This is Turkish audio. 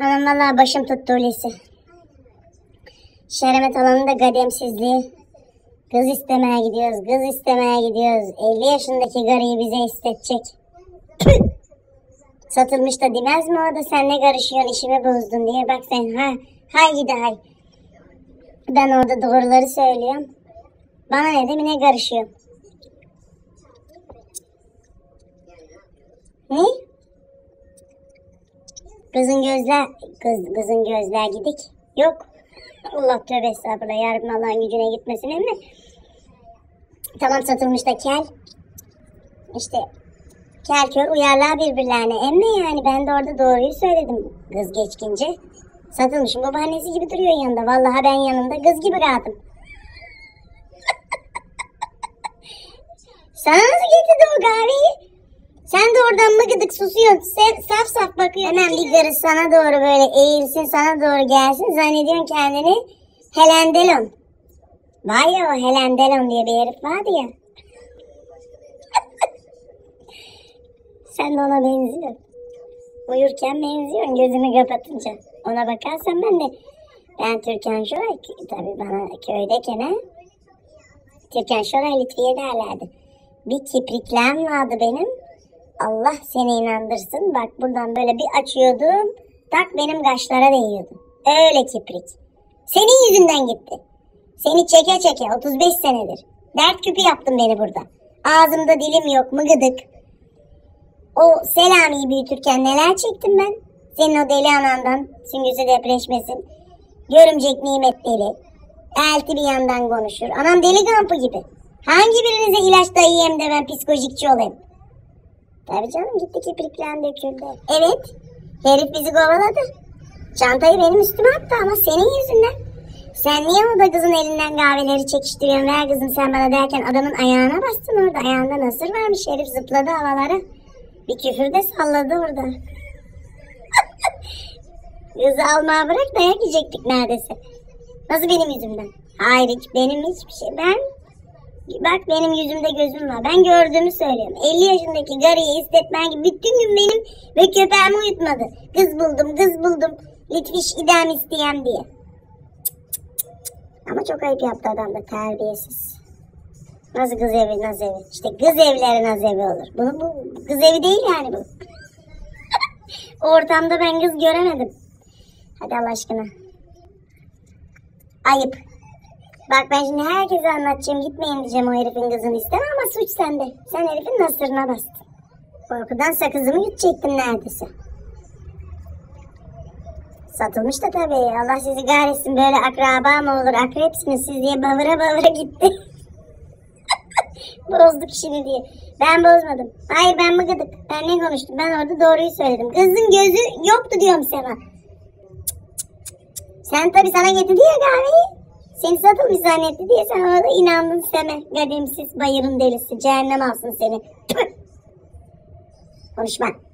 Anam valla başım tuttu Hulusi. Şeremet alanında gademsizliği. Kız istemeye gidiyoruz, kız istemeye gidiyoruz. 50 yaşındaki garıyı bize istetecek. Satılmış da demez mi o da sen ne karışıyorsun işimi bozdun diye. Bak sen ha, hay gidi hay. Ben orada doğruları söylüyorum. Bana ne de ne karışıyor. Ne? Kızın gözler, kız, kızın gözler gidik. Yok. Allah tövbe estağfurullah. Yarın Allah'ın gücüne gitmesin emmi. Tamam satılmış da kel. İşte kel kör uyarlar birbirlerine. Emmi yani ben de orada doğruyu söyledim kız geçkince. Satılmışım babaannesi gibi duruyor yanında. Vallahi ben yanında kız gibi rahatım. Sana nasıl getirdi o kahveyi? Sen de oradan mı gıdık susuyorsun? Sen saf saf bakıyorsun. Hemen bir karı sana doğru böyle eğilsin sana doğru gelsin. Zannediyorsun kendini Helendelon. Var ya o Helendelon diye bir herif vardı ya. Sen de ona benziyorsun. Uyurken benziyorsun gözünü kapatınca. Ona bakarsan ben de ben Türkan Şoray tabii bana köydeyken ha. Türkan Şoray Lütfiye derlerdi. Bir kipriklerim vardı benim. Allah seni inandırsın. Bak buradan böyle bir açıyordum. Tak benim kaşlara değiyordu. Öyle kiprik. Senin yüzünden gitti. Seni çeke çeke 35 senedir. Dert küpü yaptın beni burada. Ağzımda dilim yok mıgıdık. O Selami'yi büyütürken neler çektim ben? Senin o deli anandan süngüsü depreşmesin. Görümcek nimet deli. Elti bir yandan konuşur. Anam deli kampı gibi. Hangi birinize ilaç dayayayım da ben psikolojikçi olayım? Tabii canım gitti kipriklerim döküldü. Evet. Herif bizi kovaladı. Çantayı benim üstüme attı ama senin yüzünden. Sen niye o da kızın elinden kahveleri çekiştiriyorsun? Ver kızım sen bana derken adamın ayağına bastın orada. Ayağında nasır varmış herif zıpladı havalara. Bir küfür de salladı orada. Kızı almaya bırak dayak yiyecektik neredeyse. Nasıl benim yüzümden? Hayır hiç benim hiçbir şey. Ben Bak benim yüzümde gözüm var. Ben gördüğümü söylüyorum. 50 yaşındaki garıyı istetmen gibi bütün gün benim ve köpeğimi uyutmadı. Kız buldum, kız buldum. Litfiş idam isteyem diye. Ama çok ayıp yaptı adam da terbiyesiz. Nasıl kız evi, naz evi? İşte kız evleri naz evi olur. Bunu bu kız evi değil yani bu. ortamda ben kız göremedim. Hadi Allah aşkına. Ayıp. Bak ben şimdi herkese anlatacağım gitmeyin diyeceğim o herifin kızını isteme ama suç sende. Sen herifin nasırına bastın. Korkudan sakızımı yutacaktım neredeyse. Satılmış da tabii. Allah sizi kahretsin böyle akraba mı olur akrepsiniz siz diye bavıra bavıra gitti. Bozduk işini diye. Ben bozmadım. Hayır ben mıgıdık. Ben ne konuştum? Ben orada doğruyu söyledim. Kızın gözü yoktu diyorum sana. Sen tabii sana getirdi ya kahveyi. Seni satılmış zannetti diye sen orada inandın seme. Gadimsiz bayırın delisi. Cehennem alsın seni. Konuşma.